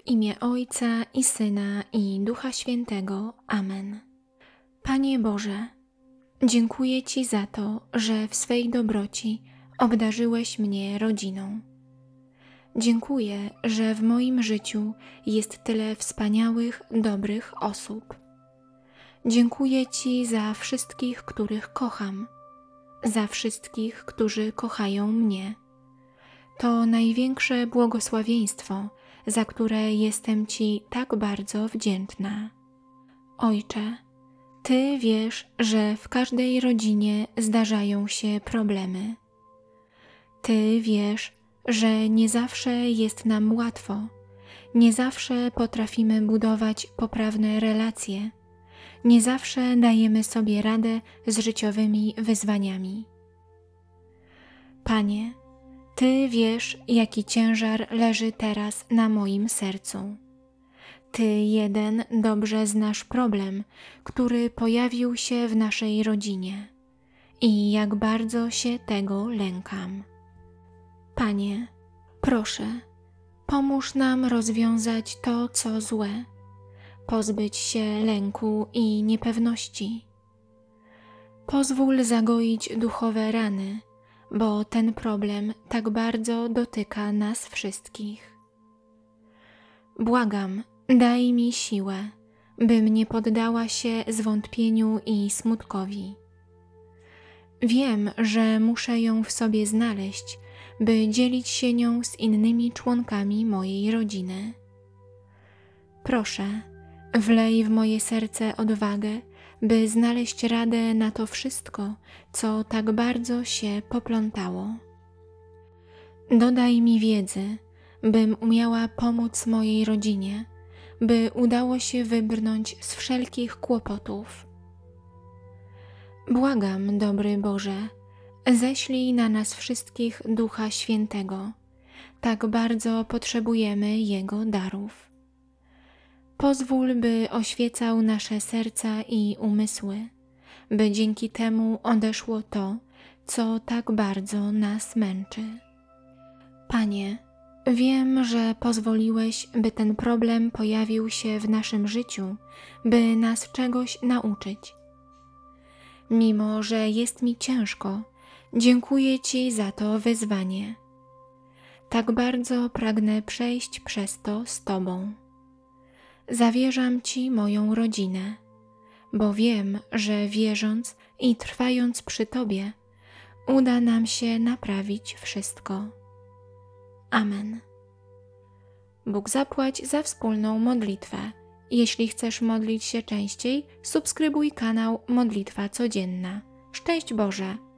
W imię Ojca i Syna i Ducha Świętego. Amen. Panie Boże, dziękuję Ci za to, że w swej dobroci obdarzyłeś mnie rodziną. Dziękuję, że w moim życiu jest tyle wspaniałych, dobrych osób. Dziękuję Ci za wszystkich, których kocham, za wszystkich, którzy kochają mnie. To największe błogosławieństwo, za które jestem Ci tak bardzo wdzięczna. Ojcze, Ty wiesz, że w każdej rodzinie zdarzają się problemy. Ty wiesz, że nie zawsze jest nam łatwo, nie zawsze potrafimy budować poprawne relacje, nie zawsze dajemy sobie radę z życiowymi wyzwaniami. Panie, Ty wiesz, jaki ciężar leży teraz na moim sercu. Ty jeden dobrze znasz problem, który pojawił się w naszej rodzinie i jak bardzo się tego lękam. Panie, proszę, pomóż nam rozwiązać to, co złe, pozbyć się lęku i niepewności. Pozwól zagoić duchowe rany, bo ten problem tak bardzo dotyka nas wszystkich. Błagam, daj mi siłę, bym nie poddała się zwątpieniu i smutkowi. Wiem, że muszę ją w sobie znaleźć, by dzielić się nią z innymi członkami mojej rodziny. Proszę, wlej w moje serce odwagę, by znaleźć radę na to wszystko, co tak bardzo się poplątało. Dodaj mi wiedzy, bym umiała pomóc mojej rodzinie, by udało się wybrnąć z wszelkich kłopotów. Błagam, dobry Boże, ześlij na nas wszystkich Ducha Świętego. Tak bardzo potrzebujemy Jego darów. Pozwól, by oświecał nasze serca i umysły, by dzięki temu odeszło to, co tak bardzo nas męczy. Panie, wiem, że pozwoliłeś, by ten problem pojawił się w naszym życiu, by nas czegoś nauczyć. Mimo, że jest mi ciężko, dziękuję Ci za to wyzwanie. Tak bardzo pragnę przejść przez to z Tobą zawierzam Ci moją rodzinę, bo wiem, że wierząc i trwając przy Tobie, uda nam się naprawić wszystko. Amen. Bóg zapłać za wspólną modlitwę. Jeśli chcesz modlić się częściej, subskrybuj kanał Modlitwa Codzienna. Szczęść Boże!